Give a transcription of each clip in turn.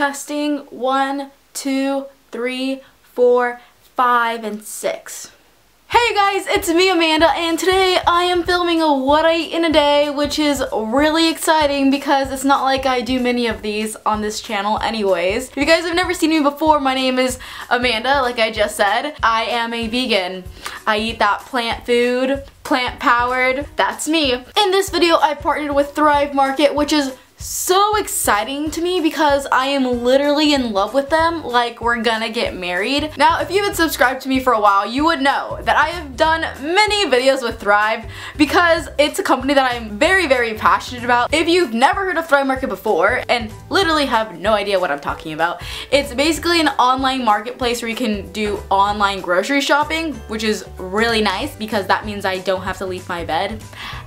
testing. One, two, three, four, five, and six. Hey guys, it's me Amanda and today I am filming a what I eat in a day which is really exciting because it's not like I do many of these on this channel anyways. If you guys have never seen me before, my name is Amanda like I just said. I am a vegan. I eat that plant food, plant powered, that's me. In this video I partnered with Thrive Market which is so exciting to me because I am literally in love with them like we're gonna get married. Now if you've been subscribed to me for a while you would know that I have done many videos with Thrive because it's a company that I'm very very passionate about. If you've never heard of Thrive Market before and literally have no idea what I'm talking about, it's basically an online marketplace where you can do online grocery shopping which is really nice because that means I don't have to leave my bed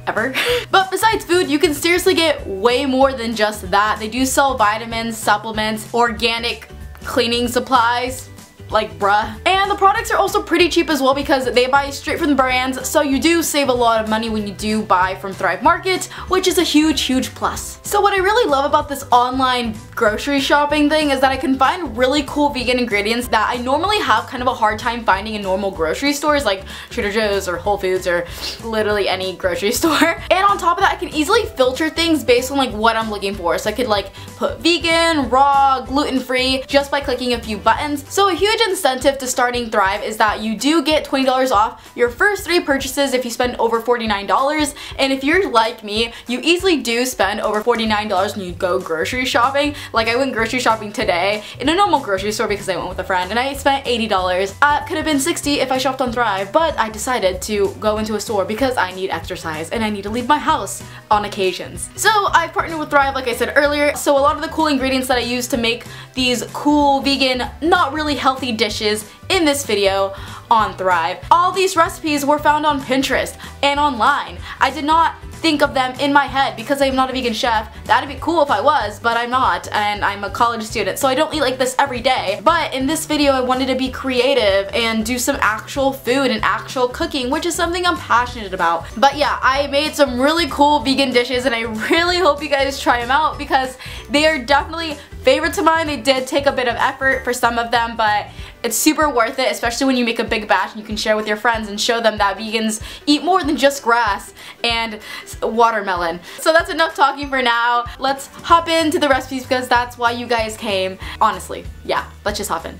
ever. but besides food, you can seriously get way more than just that. They do sell vitamins, supplements, organic cleaning supplies, like bruh. The products are also pretty cheap as well because they buy straight from the brands so you do save a lot of money when you do buy from Thrive Market which is a huge huge plus. So what I really love about this online grocery shopping thing is that I can find really cool vegan ingredients that I normally have kind of a hard time finding in normal grocery stores like Trader Joe's or Whole Foods or literally any grocery store. And on top of that I can easily filter things based on like what I'm looking for. So I could like put vegan, raw, gluten-free just by clicking a few buttons. So a huge incentive to starting Thrive is that you do get $20 off your first three purchases if you spend over $49 and if you're like me, you easily do spend over $49 when you go grocery shopping. Like I went grocery shopping today in a normal grocery store because I went with a friend and I spent $80. Uh, could have been 60 if I shopped on Thrive, but I decided to go into a store because I need exercise and I need to leave my house on occasions. So I partnered with Thrive like I said earlier, so a lot of the cool ingredients that I use to make these cool vegan, not really healthy dishes in this video on Thrive. All these recipes were found on Pinterest and online. I did not think of them in my head because I'm not a vegan chef. That'd be cool if I was, but I'm not and I'm a college student so I don't eat like this every day. But in this video I wanted to be creative and do some actual food and actual cooking which is something I'm passionate about. But yeah, I made some really cool vegan dishes and I really hope you guys try them out because they are definitely favorites of mine. They did take a bit of effort for some of them, but it's super worth it, especially when you make a big batch and you can share with your friends and show them that vegans eat more than just grass and watermelon. So that's enough talking for now. Let's hop into the recipes because that's why you guys came. Honestly, yeah, let's just hop in.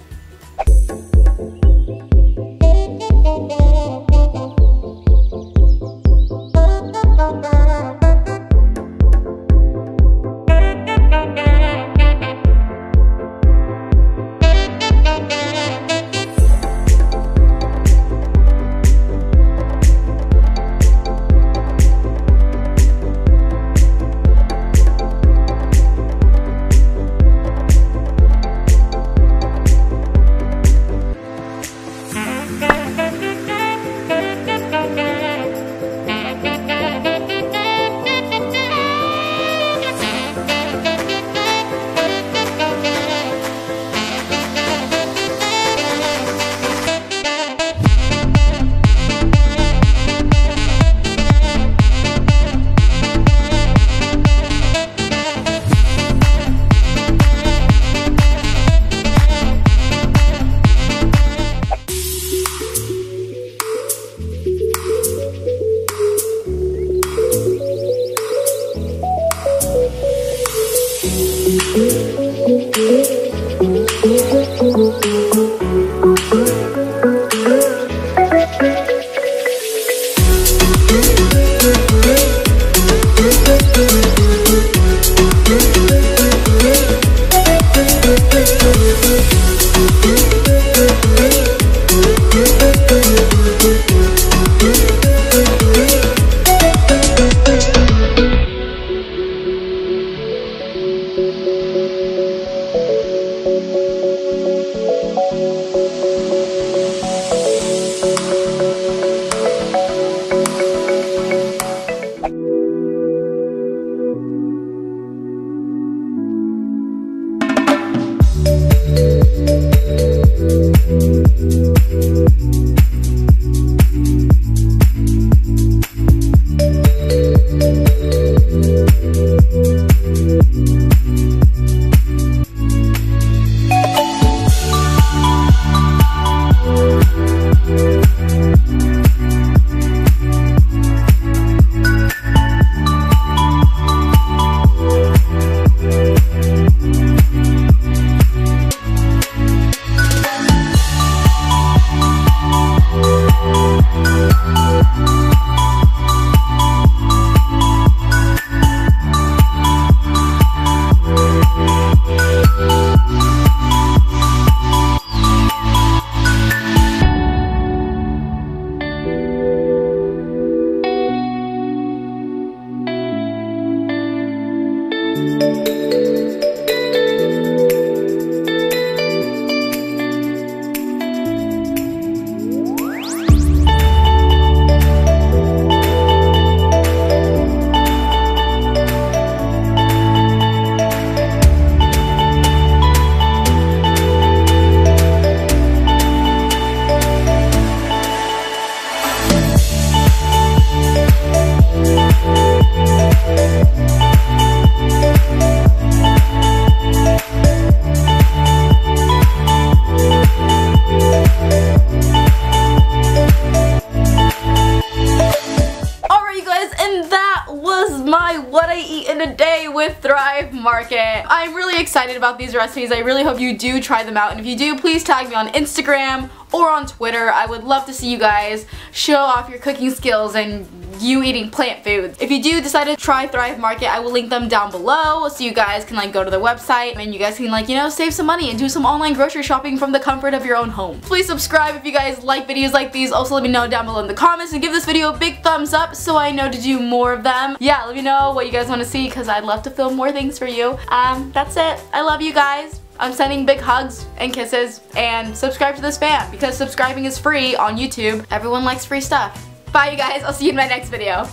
my what I eat in a day with Thrive Market. I'm really excited about these recipes. I really hope you do try them out and if you do please tag me on Instagram or on Twitter. I would love to see you guys show off your cooking skills and you eating plant foods. If you do decide to try Thrive Market, I will link them down below so you guys can like go to their website and you guys can like, you know, save some money and do some online grocery shopping from the comfort of your own home. Please subscribe if you guys like videos like these. Also let me know down below in the comments and give this video a big thumbs up so I know to do more of them. Yeah, let me know what you guys want to see because I'd love to film more things for you. Um, that's it. I love you guys. I'm sending big hugs and kisses and subscribe to this fan because subscribing is free on YouTube. Everyone likes free stuff. Bye you guys, I'll see you in my next video.